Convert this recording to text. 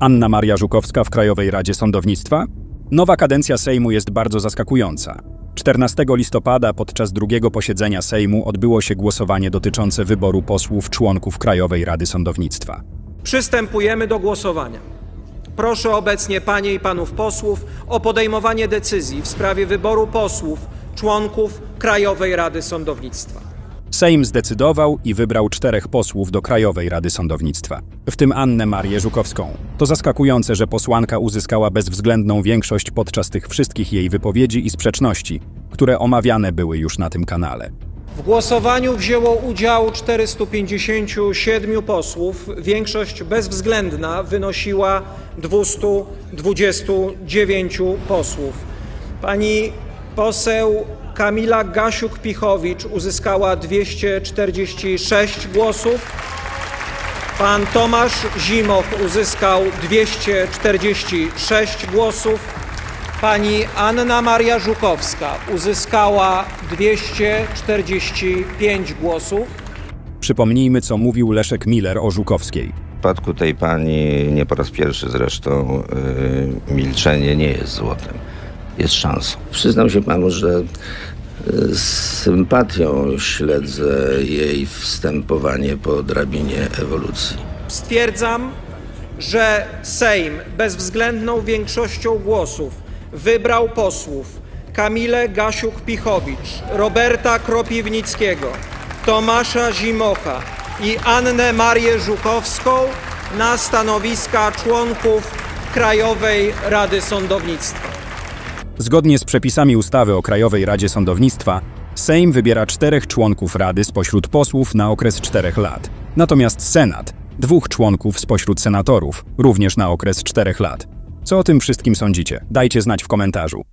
Anna Maria Żukowska w Krajowej Radzie Sądownictwa? Nowa kadencja Sejmu jest bardzo zaskakująca. 14 listopada podczas drugiego posiedzenia Sejmu odbyło się głosowanie dotyczące wyboru posłów członków Krajowej Rady Sądownictwa. Przystępujemy do głosowania. Proszę obecnie Panie i Panów posłów o podejmowanie decyzji w sprawie wyboru posłów członków Krajowej Rady Sądownictwa. Sejm zdecydował i wybrał czterech posłów do Krajowej Rady Sądownictwa, w tym Annę Marię Żukowską. To zaskakujące, że posłanka uzyskała bezwzględną większość podczas tych wszystkich jej wypowiedzi i sprzeczności, które omawiane były już na tym kanale. W głosowaniu wzięło udział 457 posłów. Większość bezwzględna wynosiła 229 posłów. Pani poseł Kamila Gasiuk-Pichowicz uzyskała 246 głosów. Pan Tomasz Zimoch uzyskał 246 głosów. Pani Anna Maria Żukowska uzyskała 245 głosów. Przypomnijmy, co mówił Leszek Miller o Żukowskiej. W przypadku tej pani, nie po raz pierwszy zresztą, yy, milczenie nie jest złotem. Jest szansą. Przyznam się panu, że yy, z sympatią śledzę jej wstępowanie po drabinie ewolucji. Stwierdzam, że Sejm bezwzględną większością głosów wybrał posłów Kamilę Gasiuk-Pichowicz, Roberta Kropiwnickiego, Tomasza Zimocha i Annę Marię Żukowską na stanowiska członków Krajowej Rady Sądownictwa. Zgodnie z przepisami ustawy o Krajowej Radzie Sądownictwa, Sejm wybiera czterech członków Rady spośród posłów na okres czterech lat. Natomiast Senat dwóch członków spośród senatorów, również na okres czterech lat. Co o tym wszystkim sądzicie? Dajcie znać w komentarzu.